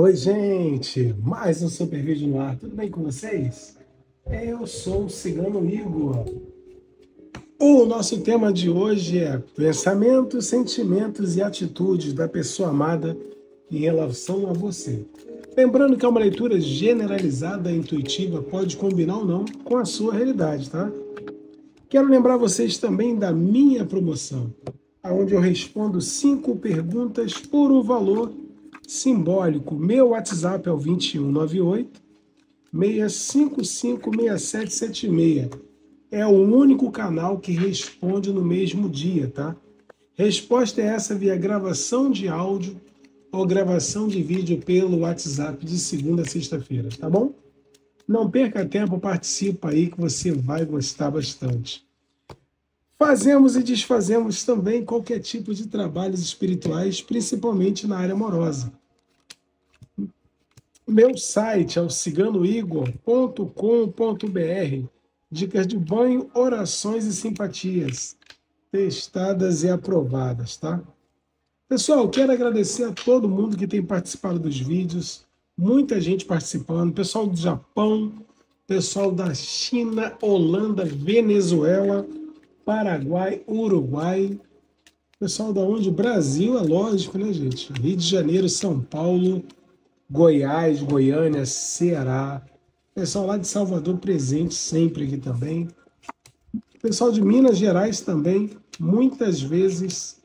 Oi, gente! Mais um super vídeo no ar, tudo bem com vocês? Eu sou o Cigano Igor. O nosso tema de hoje é pensamentos, sentimentos e atitudes da pessoa amada em relação a você. Lembrando que é uma leitura generalizada e intuitiva, pode combinar ou não com a sua realidade, tá? Quero lembrar vocês também da minha promoção, onde eu respondo cinco perguntas por um valor simbólico. Meu WhatsApp é o 2198 655 6776. É o único canal que responde no mesmo dia, tá? Resposta é essa via gravação de áudio ou gravação de vídeo pelo WhatsApp de segunda a sexta-feira, tá bom? Não perca tempo, participa aí que você vai gostar bastante. Fazemos e desfazemos também qualquer tipo de trabalhos espirituais, principalmente na área amorosa. Meu site é o ciganoigor.com.br. Dicas de banho, orações e simpatias. Testadas e aprovadas, tá? Pessoal, quero agradecer a todo mundo que tem participado dos vídeos. Muita gente participando. Pessoal do Japão, pessoal da China, Holanda, Venezuela, Paraguai, Uruguai. Pessoal da onde? Brasil, é lógico, né, gente? Rio de Janeiro, São Paulo, Goiás, Goiânia, Ceará. Pessoal lá de Salvador presente sempre aqui também. Pessoal de Minas Gerais também. Muitas vezes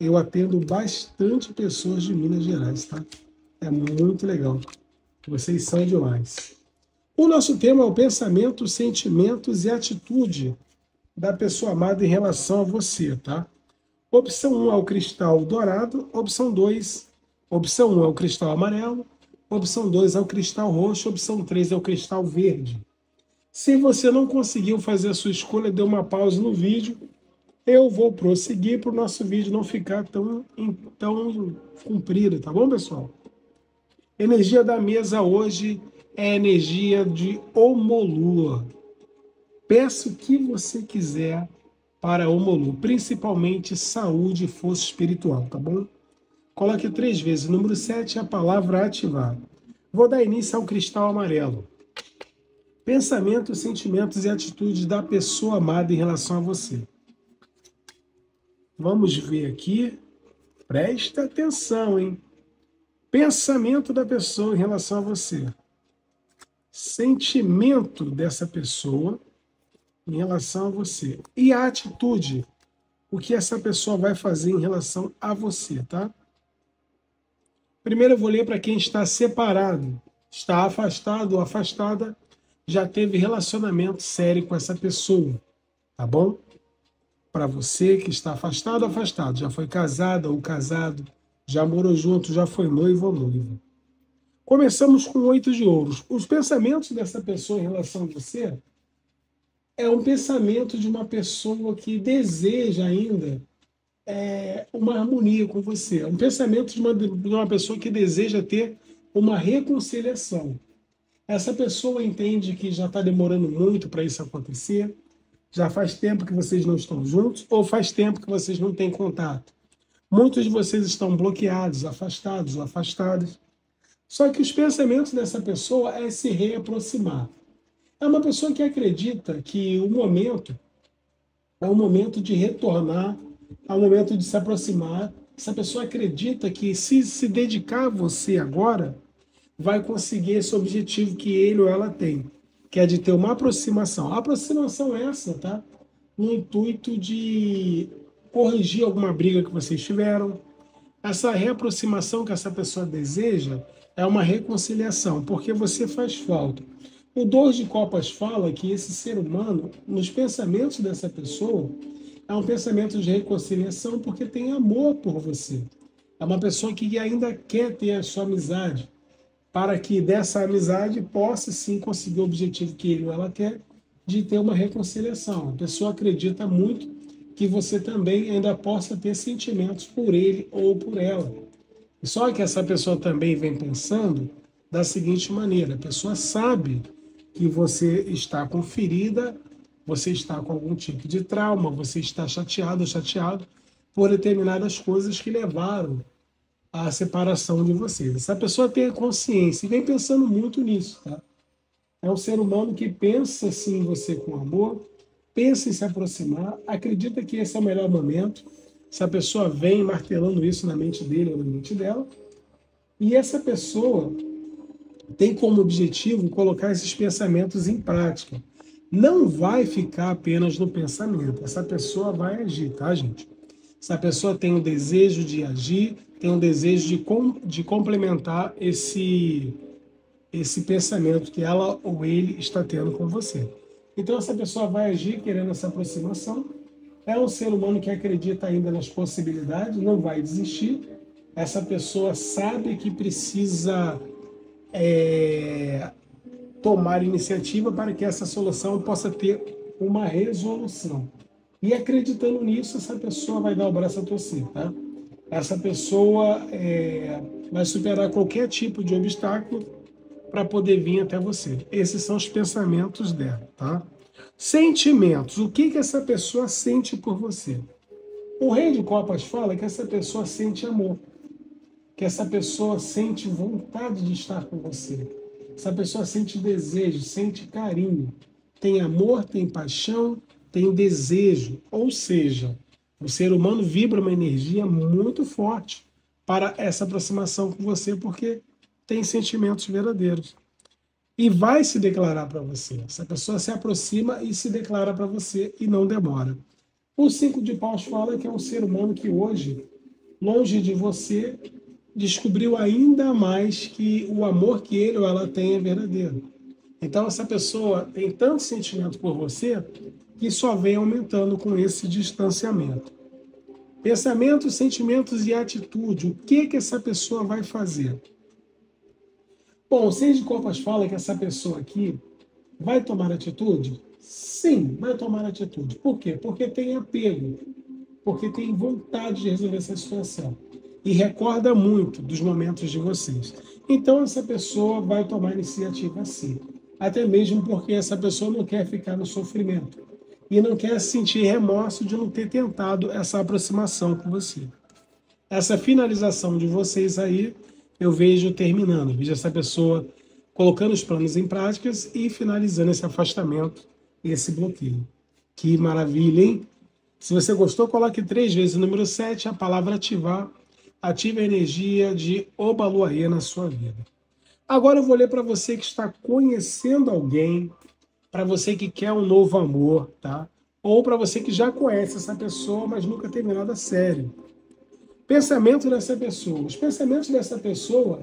eu atendo bastante pessoas de Minas Gerais, tá? É muito legal. Vocês são demais. O nosso tema é o pensamento, sentimentos e atitude da pessoa amada em relação a você, tá? Opção 1 é o cristal dourado, opção 2, opção 1 é o cristal amarelo, Opção 2 é o cristal roxo, opção 3 é o cristal verde. Se você não conseguiu fazer a sua escolha, dê uma pausa no vídeo. Eu vou prosseguir para o nosso vídeo não ficar tão, tão comprido, tá bom, pessoal? Energia da mesa hoje é energia de Omolua. Peço o que você quiser para Omolu, principalmente saúde e força espiritual, tá bom? Coloque três vezes. Número 7 a palavra ativar. Vou dar início ao cristal amarelo. Pensamentos, sentimentos e atitudes da pessoa amada em relação a você. Vamos ver aqui. Presta atenção, hein? Pensamento da pessoa em relação a você. Sentimento dessa pessoa em relação a você. E a atitude. O que essa pessoa vai fazer em relação a você, tá? Primeiro eu vou ler para quem está separado, está afastado ou afastada, já teve relacionamento sério com essa pessoa, tá bom? Para você que está afastado ou afastado, já foi casada ou casado, já morou junto, já foi noivo ou noiva. Começamos com oito de ouros. Os pensamentos dessa pessoa em relação a você é um pensamento de uma pessoa que deseja ainda é, uma harmonia com você. É um pensamento de uma, de uma pessoa que deseja ter uma reconciliação. Essa pessoa entende que já está demorando muito para isso acontecer, já faz tempo que vocês não estão juntos ou faz tempo que vocês não têm contato. Muitos de vocês estão bloqueados, afastados ou afastadas. Só que os pensamentos dessa pessoa é se reaproximar. É uma pessoa que acredita que o momento é o momento de retornar ao momento de se aproximar, essa pessoa acredita que se se dedicar a você agora, vai conseguir esse objetivo que ele ou ela tem, que é de ter uma aproximação. A aproximação é essa, tá? No intuito de corrigir alguma briga que vocês tiveram. Essa reaproximação que essa pessoa deseja é uma reconciliação, porque você faz falta. O Dor de Copas fala que esse ser humano, nos pensamentos dessa pessoa, é um pensamento de reconciliação porque tem amor por você. É uma pessoa que ainda quer ter a sua amizade, para que dessa amizade possa sim conseguir o objetivo que ele ou ela quer de ter uma reconciliação. A pessoa acredita muito que você também ainda possa ter sentimentos por ele ou por ela. Só que essa pessoa também vem pensando da seguinte maneira: a pessoa sabe que você está com ferida você está com algum tipo de trauma, você está chateado chateado por determinadas coisas que levaram a separação de vocês. Essa pessoa tem a consciência e vem pensando muito nisso, tá? É um ser humano que pensa sim em você com amor, pensa em se aproximar, acredita que esse é o melhor momento. Essa pessoa vem martelando isso na mente dele ou na mente dela. E essa pessoa tem como objetivo colocar esses pensamentos em prática. Não vai ficar apenas no pensamento. Essa pessoa vai agir, tá, gente? Essa pessoa tem o desejo de agir, tem o desejo de, com, de complementar esse, esse pensamento que ela ou ele está tendo com você. Então, essa pessoa vai agir querendo essa aproximação. É um ser humano que acredita ainda nas possibilidades, não vai desistir. Essa pessoa sabe que precisa é, tomar iniciativa para que essa solução possa ter uma resolução. E acreditando nisso, essa pessoa vai dar o braço a torcer, tá? Essa pessoa é, vai superar qualquer tipo de obstáculo para poder vir até você. Esses são os pensamentos dela, tá? Sentimentos. O que, que essa pessoa sente por você? O rei de copas fala que essa pessoa sente amor, que essa pessoa sente vontade de estar com você. Essa pessoa sente desejo, sente carinho, tem amor, tem paixão, tem desejo, ou seja, o ser humano vibra uma energia muito forte para essa aproximação com você, porque tem sentimentos verdadeiros. E vai se declarar para você. Essa pessoa se aproxima e se declara para você e não demora. O cinco de paus fala que é um ser humano que hoje, longe de você, descobriu ainda mais que o amor que ele ou ela tem é verdadeiro. Então, essa pessoa tem tanto sentimento por você que só vem aumentando com esse distanciamento. Pensamentos, sentimentos e atitude. O que que essa pessoa vai fazer? Bom, o Seis de Copas fala que essa pessoa aqui vai tomar atitude? Sim, vai tomar atitude. Por quê? Porque tem apego, porque tem vontade de resolver essa situação e recorda muito dos momentos de vocês. Então, essa pessoa vai tomar iniciativa sim. Até mesmo porque essa pessoa não quer ficar no sofrimento e não quer sentir remorso de não ter tentado essa aproximação com você. Essa finalização de vocês aí, eu vejo terminando. Vejo essa pessoa colocando os planos em práticas e finalizando esse afastamento esse bloqueio. Que maravilha, hein? Se você gostou, coloque três vezes o número 7, a palavra ativar. Ative a energia de Obaluaê na sua vida. Agora eu vou ler para você que está conhecendo alguém para você que quer um novo amor, tá? Ou para você que já conhece essa pessoa, mas nunca teve nada sério. Pensamento dessa pessoa. Os pensamentos dessa pessoa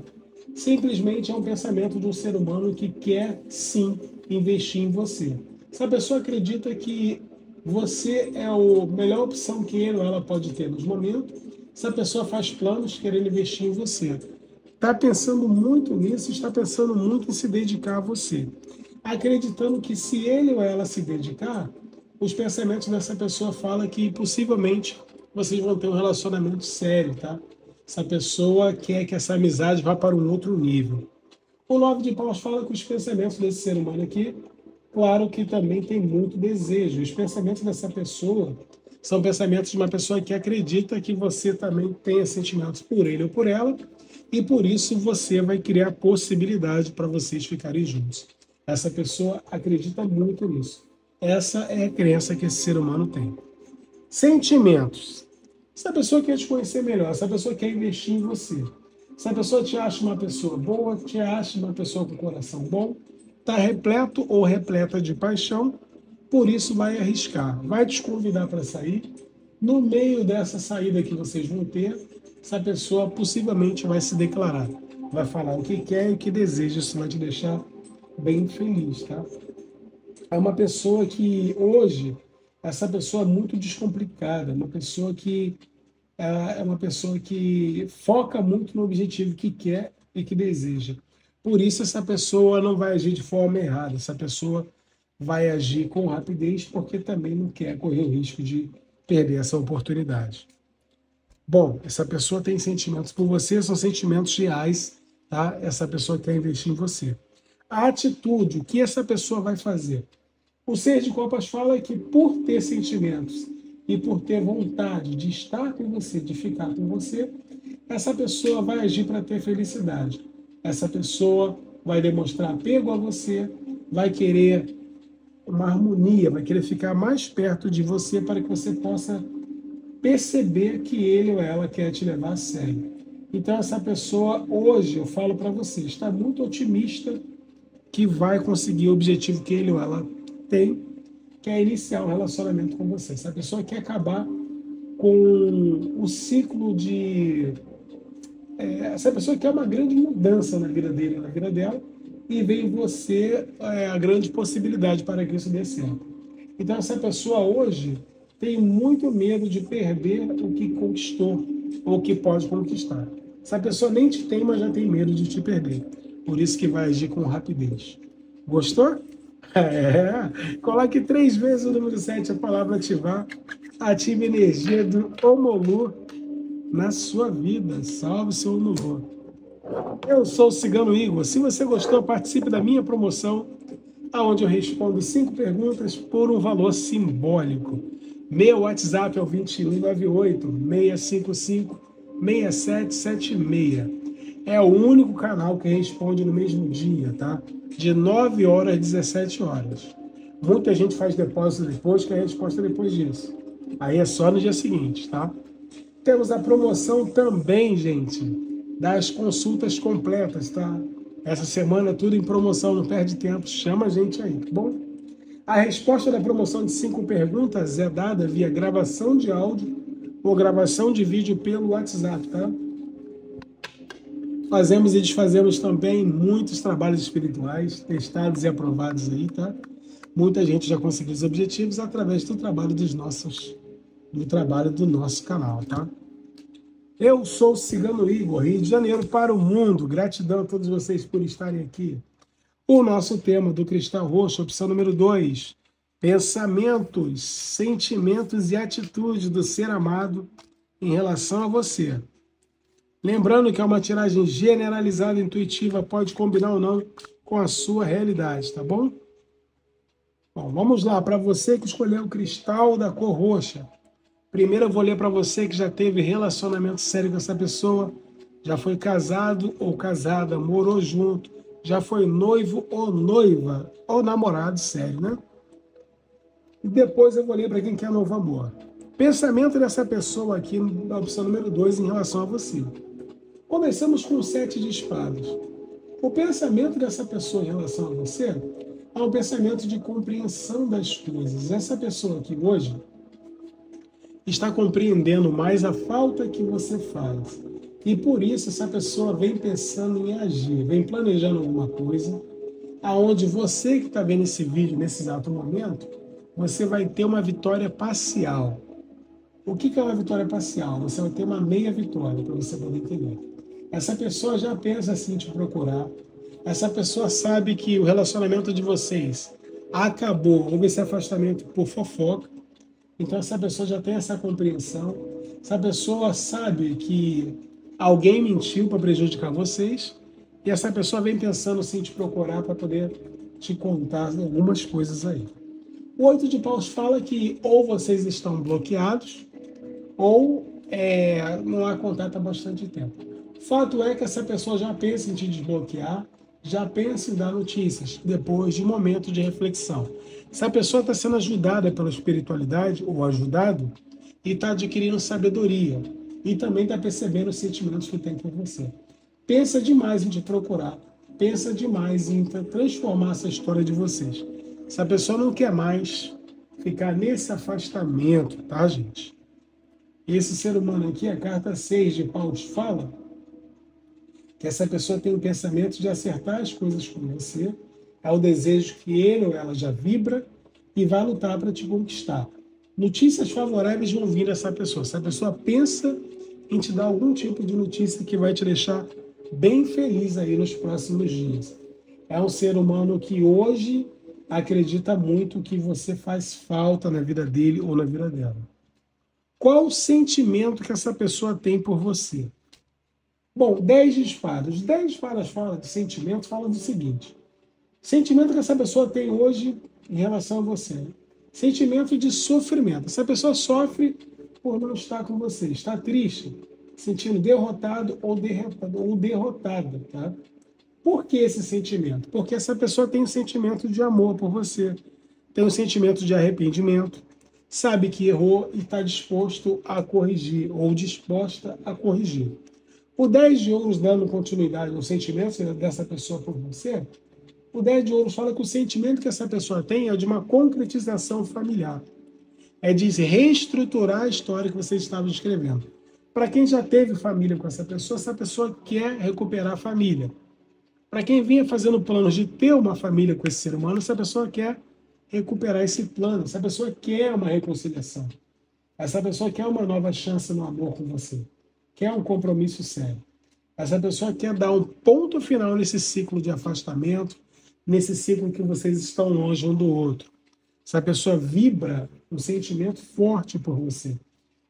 simplesmente é um pensamento de um ser humano que quer sim investir em você. Essa pessoa acredita que você é a melhor opção que ele ou ela pode ter nos momentos. Essa pessoa faz planos querendo investir em você. Está pensando muito nisso, está pensando muito em se dedicar a você acreditando que se ele ou ela se dedicar, os pensamentos dessa pessoa falam que possivelmente vocês vão ter um relacionamento sério, tá? Essa pessoa quer que essa amizade vá para um outro nível. O nove de paus fala que os pensamentos desse ser humano aqui, claro que também tem muito desejo. Os pensamentos dessa pessoa são pensamentos de uma pessoa que acredita que você também tenha sentimentos por ele ou por ela, e por isso você vai criar possibilidade para vocês ficarem juntos. Essa pessoa acredita muito nisso. Essa é a crença que esse ser humano tem. Sentimentos. Essa pessoa quer te conhecer melhor, essa pessoa quer investir em você. Essa pessoa te acha uma pessoa boa, te acha uma pessoa com coração bom, está repleto ou repleta de paixão, por isso vai arriscar, vai te convidar para sair. No meio dessa saída que vocês vão ter, essa pessoa possivelmente vai se declarar, vai falar o que quer e o que deseja, isso vai te deixar bem feliz, tá? É uma pessoa que hoje, essa pessoa é muito descomplicada, uma pessoa que é uma pessoa que foca muito no objetivo que quer e que deseja. Por isso essa pessoa não vai agir de forma errada, essa pessoa vai agir com rapidez porque também não quer correr o risco de perder essa oportunidade. Bom, essa pessoa tem sentimentos por você, são sentimentos reais, tá? Essa pessoa quer investir em você a atitude, o que essa pessoa vai fazer. O Seis de Copas fala que por ter sentimentos e por ter vontade de estar com você, de ficar com você, essa pessoa vai agir para ter felicidade. Essa pessoa vai demonstrar apego a você, vai querer uma harmonia, vai querer ficar mais perto de você para que você possa perceber que ele ou ela quer te levar a sério. Então, essa pessoa, hoje, eu falo para você, está muito otimista que vai conseguir o objetivo que ele ou ela tem, que é iniciar um relacionamento com você. Essa pessoa quer acabar com o ciclo de. É, essa pessoa quer uma grande mudança na vida dele, na vida dela, e vê em você é, a grande possibilidade para que isso dê certo. Então, essa pessoa hoje tem muito medo de perder o que conquistou ou o que pode conquistar. Essa pessoa nem te tem, mas já tem medo de te perder. Por isso que vai agir com rapidez. Gostou? É. Coloque três vezes o número 7, a palavra ativar. Ative energia do Omolu na sua vida. Salve seu Omolu. Eu sou o Cigano Igor. Se você gostou, participe da minha promoção, onde eu respondo cinco perguntas por um valor simbólico. Meu WhatsApp é o 2198 655 6776 é o único canal que responde no mesmo dia, tá? De 9 horas às 17 horas. Muita gente faz depósito depois, que a resposta é depois disso. Aí é só no dia seguinte, tá? Temos a promoção também, gente, das consultas completas, tá? Essa semana tudo em promoção, não perde tempo, chama a gente aí, tá bom? A resposta da promoção de cinco perguntas é dada via gravação de áudio ou gravação de vídeo pelo WhatsApp, tá? Fazemos e desfazemos também muitos trabalhos espirituais, testados e aprovados aí, tá? Muita gente já conseguiu os objetivos através do trabalho dos nossos, do trabalho do nosso canal, tá? Eu sou o Cigano Igor, Rio de Janeiro para o mundo. Gratidão a todos vocês por estarem aqui. O nosso tema do Cristal Roxo, opção número 2, pensamentos, sentimentos e atitudes do ser amado em relação a você. Lembrando que é uma tiragem generalizada, intuitiva, pode combinar ou não com a sua realidade, tá bom? Bom, vamos lá, para você que escolheu o cristal da cor roxa. Primeiro eu vou ler para você que já teve relacionamento sério com essa pessoa, já foi casado ou casada, morou junto, já foi noivo ou noiva, ou namorado sério, né? E depois eu vou ler para quem quer novo amor. Pensamento dessa pessoa aqui na opção número 2 em relação a você. Começamos com o sete de espadas. O pensamento dessa pessoa em relação a você é um pensamento de compreensão das coisas. Essa pessoa aqui hoje está compreendendo mais a falta que você faz. E por isso essa pessoa vem pensando em agir, vem planejando alguma coisa, aonde você que está vendo esse vídeo nesse exato momento, você vai ter uma vitória parcial. O que é uma vitória parcial? Você vai ter uma meia vitória, para você poder entender. Essa pessoa já pensa assim te procurar. Essa pessoa sabe que o relacionamento de vocês acabou, houve esse afastamento por fofoca. Então essa pessoa já tem essa compreensão. Essa pessoa sabe que alguém mentiu para prejudicar vocês. E essa pessoa vem pensando assim te procurar para poder te contar algumas coisas aí. O oito de paus fala que ou vocês estão bloqueados ou é, não há contato há bastante tempo. Fato é que essa pessoa já pensa em te desbloquear, já pensa em dar notícias, depois de um momento de reflexão. Se a pessoa está sendo ajudada pela espiritualidade ou ajudado, e está adquirindo sabedoria, e também está percebendo os sentimentos que tem por você. Pensa demais em te procurar, pensa demais em transformar essa história de vocês. Se a pessoa não quer mais ficar nesse afastamento, tá, gente? Esse ser humano aqui, a carta 6 de Paus fala que essa pessoa tem o pensamento de acertar as coisas com você, é o desejo que ele ou ela já vibra e vai lutar para te conquistar. Notícias favoráveis vão vir dessa pessoa. Essa pessoa pensa em te dar algum tipo de notícia que vai te deixar bem feliz aí nos próximos dias. É um ser humano que hoje acredita muito que você faz falta na vida dele ou na vida dela. Qual o sentimento que essa pessoa tem por você? Bom, 10 de espadas. 10 de espadas fala de sentimento, fala do seguinte. Sentimento que essa pessoa tem hoje em relação a você. Sentimento de sofrimento. Essa pessoa sofre por não estar com você, está triste. sentindo derrotado ou derrotado, ou derrotada, tá? Por que esse sentimento? Porque essa pessoa tem um sentimento de amor por você, tem um sentimento de arrependimento, sabe que errou e está disposto a corrigir, ou disposta a corrigir. O 10 de ouros dando continuidade ao sentimento dessa pessoa por você, o 10 de ouros fala que o sentimento que essa pessoa tem é de uma concretização familiar. É de reestruturar a história que você estava escrevendo. Para quem já teve família com essa pessoa, essa pessoa quer recuperar a família. Para quem vinha fazendo planos de ter uma família com esse ser humano, essa pessoa quer recuperar esse plano, essa pessoa quer uma reconciliação. Essa pessoa quer uma nova chance no amor com você. Quer um compromisso sério. Essa pessoa quer dar um ponto final nesse ciclo de afastamento, nesse ciclo que vocês estão longe um do outro. Essa pessoa vibra um sentimento forte por você.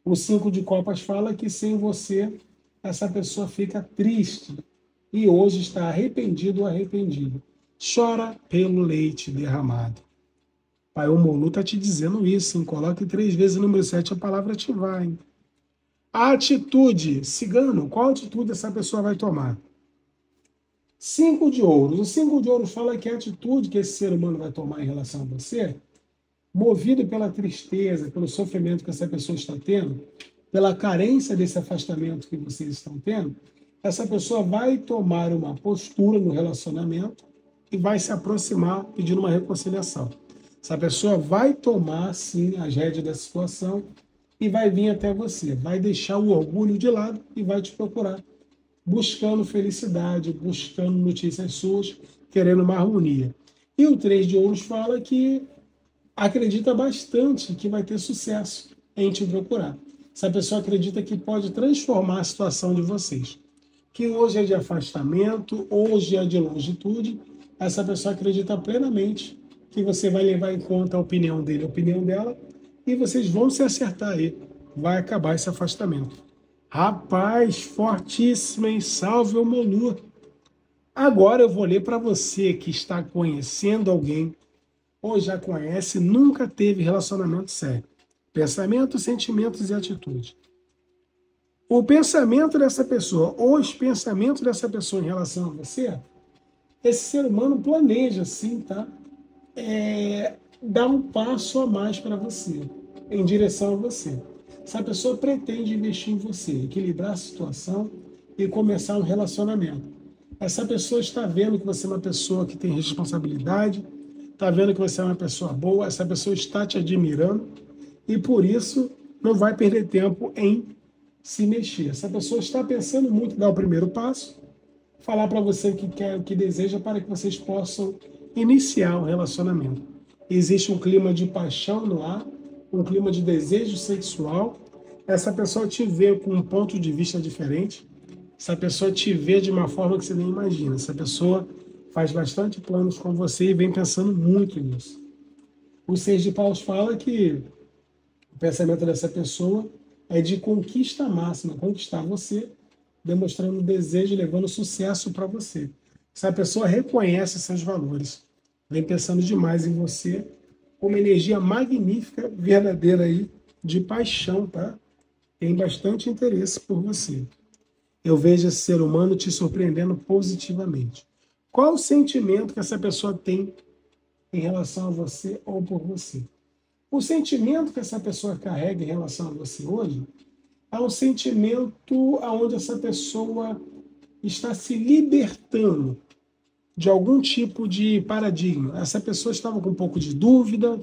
O cinco de copas fala que sem você essa pessoa fica triste e hoje está arrependido ou arrependido. Chora pelo leite derramado. Pai, o Molu está te dizendo isso, hein? Coloque três vezes o número sete, a palavra te vai. A atitude, cigano, qual atitude essa pessoa vai tomar? Cinco de ouros. O cinco de ouros fala que a atitude que esse ser humano vai tomar em relação a você, movido pela tristeza, pelo sofrimento que essa pessoa está tendo, pela carência desse afastamento que vocês estão tendo, essa pessoa vai tomar uma postura no relacionamento e vai se aproximar pedindo uma reconciliação. Essa pessoa vai tomar, sim, as rédeas da situação e vai vir até você. Vai deixar o orgulho de lado e vai te procurar buscando felicidade, buscando notícias suas, querendo uma harmonia. E o Três de Ouros fala que acredita bastante que vai ter sucesso em te procurar. Essa pessoa acredita que pode transformar a situação de vocês. Que hoje é de afastamento, hoje é de longitude, essa pessoa acredita plenamente que você vai levar em conta a opinião dele, a opinião dela, e vocês vão se acertar aí. Vai acabar esse afastamento. Rapaz, fortíssimo, hein? Salve o Molu. Agora eu vou ler para você que está conhecendo alguém ou já conhece, nunca teve relacionamento sério. Pensamentos, sentimentos e atitude. O pensamento dessa pessoa ou os pensamentos dessa pessoa em relação a você, esse ser humano planeja, sim, tá? É, dar um passo a mais para você, em direção a você. Essa pessoa pretende investir em você, equilibrar a situação e começar um relacionamento. Essa pessoa está vendo que você é uma pessoa que tem responsabilidade, está vendo que você é uma pessoa boa, essa pessoa está te admirando e por isso não vai perder tempo em se mexer. Essa pessoa está pensando muito em dar o primeiro passo, falar para você o que quer, o que deseja para que vocês possam iniciar o um relacionamento. Existe um clima de paixão no ar, um clima de desejo sexual, essa pessoa te vê com um ponto de vista diferente, essa pessoa te vê de uma forma que você nem imagina. Essa pessoa faz bastante planos com você e vem pensando muito nisso. O Seis de Paus fala que o pensamento dessa pessoa é de conquista máxima, conquistar você, demonstrando desejo, levando sucesso para você. Essa pessoa reconhece seus valores, vem pensando demais em você uma energia magnífica, verdadeira aí, de paixão, tá? Tem bastante interesse por você. Eu vejo esse ser humano te surpreendendo positivamente. Qual o sentimento que essa pessoa tem em relação a você ou por você? O sentimento que essa pessoa carrega em relação a você hoje é um sentimento onde essa pessoa está se libertando de algum tipo de paradigma. Essa pessoa estava com um pouco de dúvida,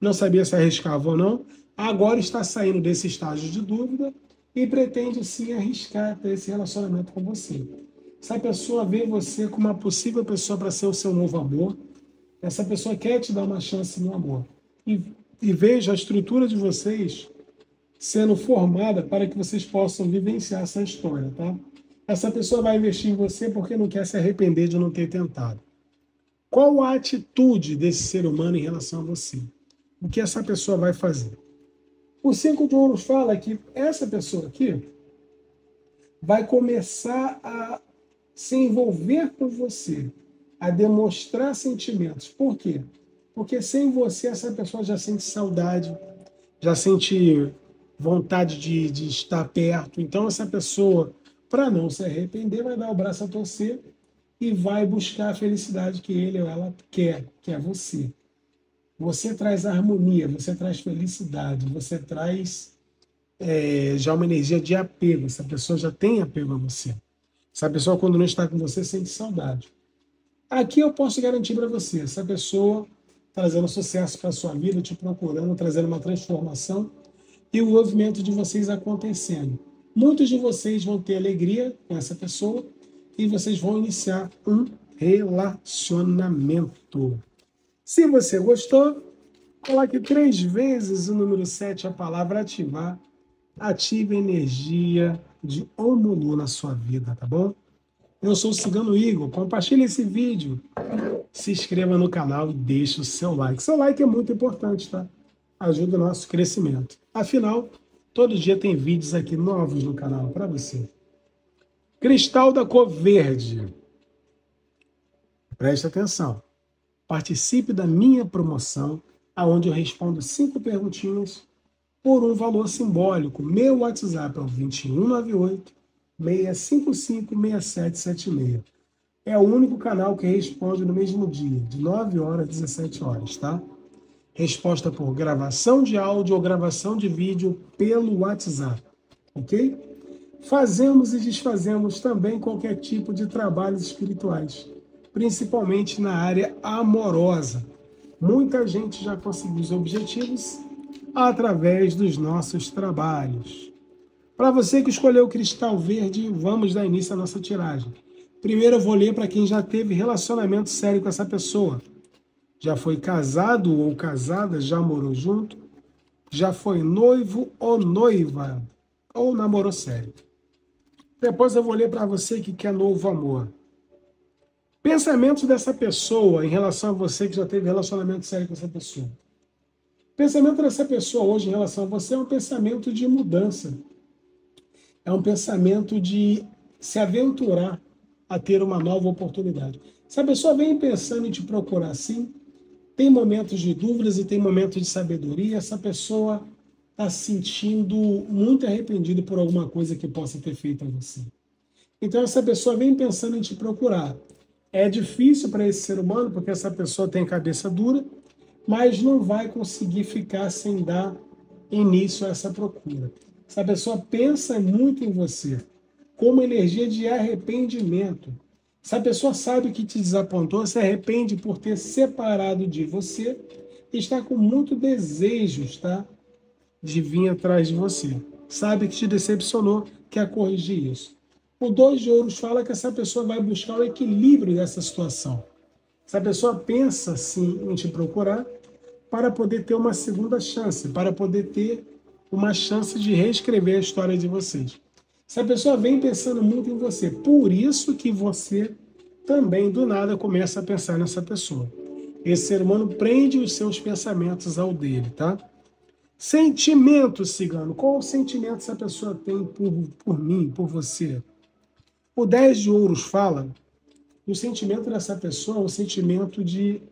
não sabia se arriscava ou não, agora está saindo desse estágio de dúvida e pretende sim arriscar ter esse relacionamento com você. Essa pessoa vê você como uma possível pessoa para ser o seu novo amor. Essa pessoa quer te dar uma chance no amor. E, e veja a estrutura de vocês sendo formada para que vocês possam vivenciar essa história, tá? Essa pessoa vai investir em você porque não quer se arrepender de não ter tentado. Qual a atitude desse ser humano em relação a você? O que essa pessoa vai fazer? O cinco de ouros fala que essa pessoa aqui vai começar a se envolver com você, a demonstrar sentimentos. Por quê? Porque sem você essa pessoa já sente saudade, já sente vontade de, de estar perto. Então, essa pessoa, para não se arrepender, vai dar o braço a torcer e vai buscar a felicidade que ele ou ela quer, que é você. Você traz harmonia, você traz felicidade, você traz é, já uma energia de apego. Essa pessoa já tem apego a você. Essa pessoa, quando não está com você, sente saudade. Aqui eu posso garantir para você, essa pessoa trazendo sucesso para sua vida, te procurando, trazendo uma transformação e o movimento de vocês acontecendo. Muitos de vocês vão ter alegria com essa pessoa e vocês vão iniciar um relacionamento. Se você gostou, coloque três vezes o número 7, a palavra ativar. Ative a energia de Omulu na sua vida, tá bom? Eu sou o Cigano Igor. Compartilhe esse vídeo. Se inscreva no canal e deixe o seu like. Seu like é muito importante, tá? Ajuda o nosso crescimento. Afinal, todo dia tem vídeos aqui novos no canal para você. Cristal da cor verde. Preste atenção. Participe da minha promoção, aonde eu respondo cinco perguntinhas por um valor simbólico. Meu WhatsApp é o 2198 655 6776. É o único canal que responde no mesmo dia, de 9 horas a 17 horas, tá? Resposta por gravação de áudio ou gravação de vídeo pelo WhatsApp, ok? Fazemos e desfazemos também qualquer tipo de trabalhos espirituais, principalmente na área amorosa. Muita gente já conseguiu os objetivos através dos nossos trabalhos. Para você que escolheu o cristal verde, vamos dar início à nossa tiragem. Primeiro eu vou ler para quem já teve relacionamento sério com essa pessoa. Já foi casado ou casada, já morou junto, já foi noivo ou noiva, ou namorou sério. Depois eu vou ler para você que quer novo amor. Pensamentos dessa pessoa em relação a você que já teve relacionamento sério com essa pessoa. Pensamento dessa pessoa hoje em relação a você é um pensamento de mudança. É um pensamento de se aventurar a ter uma nova oportunidade. Se a pessoa vem pensando em te procurar assim, tem momentos de dúvidas e tem momentos de sabedoria, essa pessoa está se sentindo muito arrependido por alguma coisa que possa ter feito a você. Então essa pessoa vem pensando em te procurar. É difícil para esse ser humano, porque essa pessoa tem cabeça dura, mas não vai conseguir ficar sem dar início a essa procura. Essa pessoa pensa muito em você, como energia de arrependimento. Essa pessoa sabe que te desapontou, se arrepende por ter separado de você e está com muito desejos, tá? De vir atrás de você. Sabe que te decepcionou, quer corrigir isso. O dois de ouros fala que essa pessoa vai buscar o equilíbrio dessa situação. Essa pessoa pensa sim em te procurar para poder ter uma segunda chance, para poder ter uma chance de reescrever a história de vocês. Essa pessoa vem pensando muito em você, por isso que você também do nada começa a pensar nessa pessoa. Esse ser humano prende os seus pensamentos ao dele, tá? Sentimento, cigano. Qual sentimento essa pessoa tem por, por mim, por você? O 10 de ouros fala o sentimento dessa pessoa é um sentimento de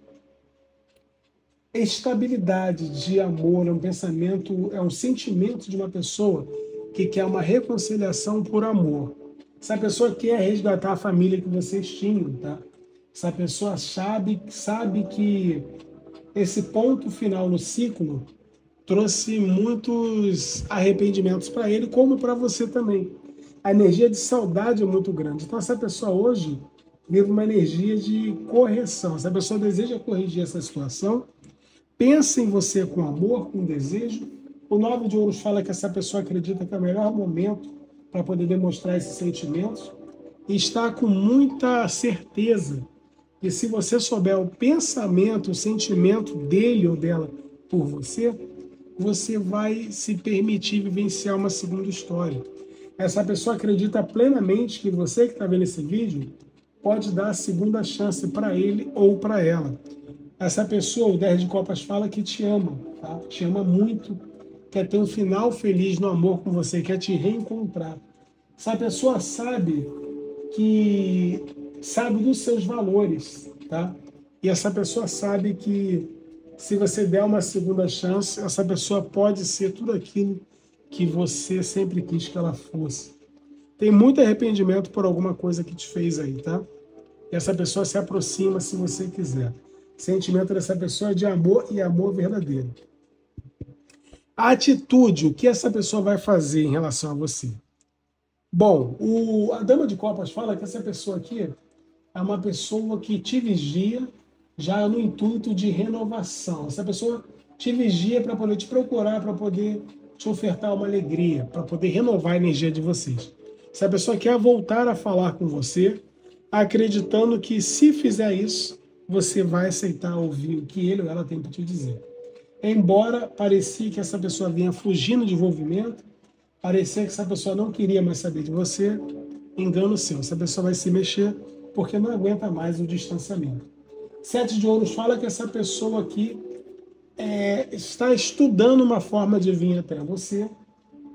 estabilidade, de amor, é um pensamento, é um sentimento de uma pessoa que quer uma reconciliação por amor. Essa pessoa quer resgatar a família que vocês tinham, tá? Essa pessoa sabe, sabe que esse ponto final no ciclo trouxe muitos arrependimentos para ele, como para você também. A energia de saudade é muito grande. Então, essa pessoa hoje vive uma energia de correção. Se a pessoa deseja corrigir essa situação, pensa em você com amor, com desejo. O nove de ouros fala que essa pessoa acredita que é o melhor momento para poder demonstrar esses sentimentos e está com muita certeza que se você souber o pensamento, o sentimento dele ou dela por você, você vai se permitir vivenciar uma segunda história. Essa pessoa acredita plenamente que você que está vendo esse vídeo pode dar a segunda chance para ele ou para ela. Essa pessoa, o 10 de Copas, fala que te ama, tá? te ama muito, quer ter um final feliz no amor com você, quer te reencontrar. Essa pessoa sabe que sabe dos seus valores, tá? E essa pessoa sabe que se você der uma segunda chance, essa pessoa pode ser tudo aquilo que você sempre quis que ela fosse. Tem muito arrependimento por alguma coisa que te fez aí, tá? E essa pessoa se aproxima se você quiser. Sentimento dessa pessoa é de amor e amor verdadeiro. A atitude, o que essa pessoa vai fazer em relação a você? Bom, o, a Dama de Copas fala que essa pessoa aqui é uma pessoa que te vigia já no intuito de renovação. Essa pessoa te vigia para poder te procurar, para poder te ofertar uma alegria, para poder renovar a energia de vocês. Essa pessoa quer voltar a falar com você, acreditando que se fizer isso, você vai aceitar ouvir o que ele ou ela tem para te dizer. Embora parecia que essa pessoa vinha fugindo de envolvimento, parecia que essa pessoa não queria mais saber de você, engano seu. Essa pessoa vai se mexer porque não aguenta mais o distanciamento. Sete de Ouros fala que essa pessoa aqui é, está estudando uma forma de vir até você,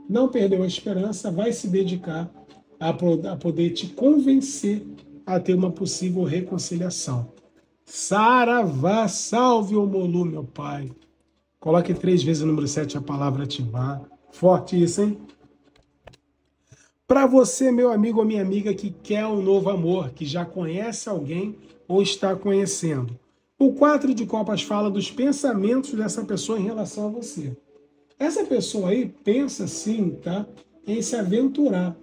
não perdeu a esperança, vai se dedicar a, a poder te convencer a ter uma possível reconciliação. Saravá, salve o Molu, meu pai. Coloque três vezes o número 7 a palavra ativar. Forte isso, hein? Para você, meu amigo ou minha amiga que quer um novo amor, que já conhece alguém ou está conhecendo. O quatro de copas fala dos pensamentos dessa pessoa em relação a você. Essa pessoa aí pensa sim, tá? Em se aventurar.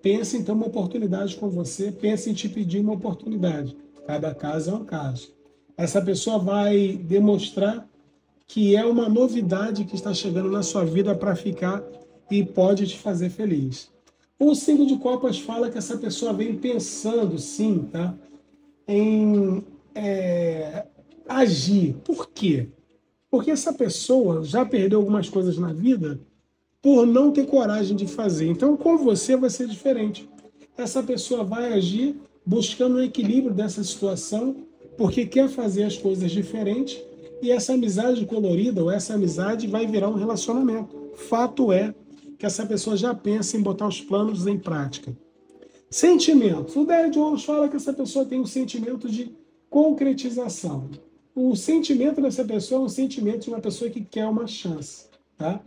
Pensa em ter uma oportunidade com você, pensa em te pedir uma oportunidade. Cada caso é um caso. Essa pessoa vai demonstrar que é uma novidade que está chegando na sua vida para ficar e pode te fazer feliz. O cinco de copas fala que essa pessoa vem pensando, sim, tá? em é, agir. Por quê? Porque essa pessoa já perdeu algumas coisas na vida por não ter coragem de fazer. Então, com você vai ser diferente. Essa pessoa vai agir buscando o equilíbrio dessa situação, porque quer fazer as coisas diferentes, e essa amizade colorida ou essa amizade vai virar um relacionamento. Fato é que essa pessoa já pensa em botar os planos em prática. Sentimentos. O Derek Jones fala que essa pessoa tem um sentimento de concretização. O sentimento dessa pessoa é um sentimento de uma pessoa que quer uma chance, tá?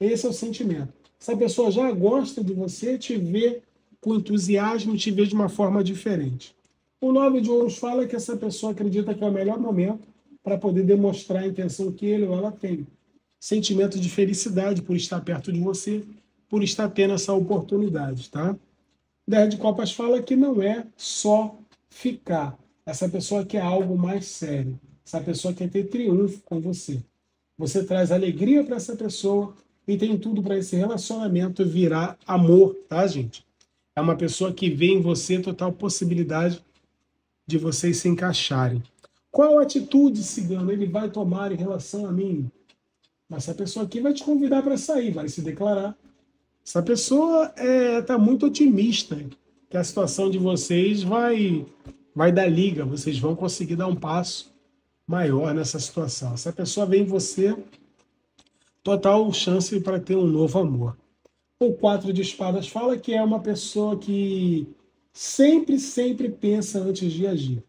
Esse é o sentimento. Essa pessoa já gosta de você, te vê com entusiasmo, te vê de uma forma diferente. O nove de ouros fala que essa pessoa acredita que é o melhor momento para poder demonstrar a intenção que ele ou ela tem. Sentimento de felicidade por estar perto de você, por estar tendo essa oportunidade, tá? 10 de Copas fala que não é só ficar. Essa pessoa quer algo mais sério. Essa pessoa quer ter triunfo com você. Você traz alegria para essa pessoa e tem tudo para esse relacionamento virar amor, tá, gente? É uma pessoa que vê em você total possibilidade de vocês se encaixarem. Qual atitude, cigano, ele vai tomar em relação a mim? Mas essa pessoa aqui vai te convidar para sair, vai se declarar, essa pessoa está é, tá muito otimista que a situação de vocês vai, vai dar liga, vocês vão conseguir dar um passo maior nessa situação. Essa pessoa vê em você total chance para ter um novo amor. O quatro de espadas fala que é uma pessoa que sempre, sempre pensa antes de agir.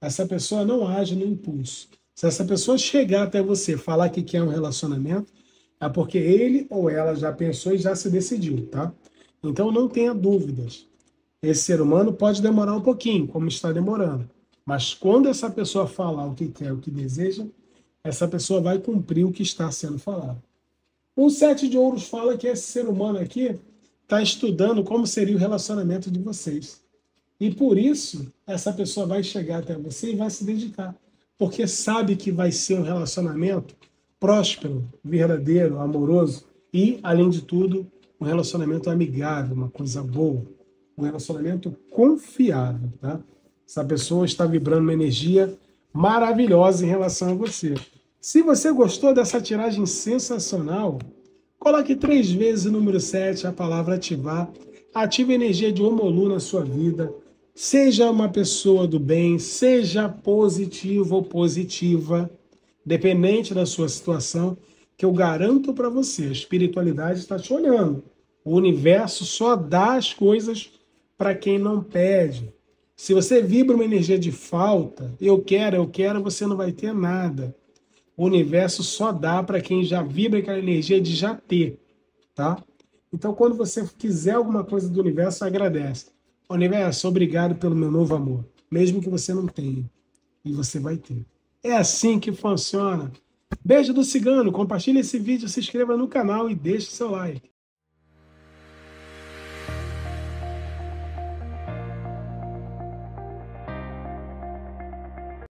Essa pessoa não age no impulso. Se essa pessoa chegar até você falar que quer um relacionamento, é porque ele ou ela já pensou e já se decidiu, tá? Então não tenha dúvidas. Esse ser humano pode demorar um pouquinho, como está demorando. Mas quando essa pessoa falar o que quer, o que deseja, essa pessoa vai cumprir o que está sendo falado. O sete de ouros fala que esse ser humano aqui está estudando como seria o relacionamento de vocês. E por isso, essa pessoa vai chegar até você e vai se dedicar. Porque sabe que vai ser um relacionamento próspero, verdadeiro, amoroso e, além de tudo, um relacionamento amigável, uma coisa boa, um relacionamento confiável, tá? Essa pessoa está vibrando uma energia maravilhosa em relação a você. Se você gostou dessa tiragem sensacional, coloque três vezes o número 7, a palavra ativar. Ative a energia de Omolu na sua vida. Seja uma pessoa do bem, seja positivo ou positiva dependente da sua situação, que eu garanto para você, a espiritualidade está te olhando. O universo só dá as coisas para quem não pede. Se você vibra uma energia de falta, eu quero, eu quero, você não vai ter nada. O universo só dá para quem já vibra aquela energia de já ter, tá? Então, quando você quiser alguma coisa do universo, agradece. Universo, obrigado pelo meu novo amor, mesmo que você não tenha. E você vai ter. É assim que funciona. Beijo do cigano, compartilhe esse vídeo, se inscreva no canal e deixe seu like.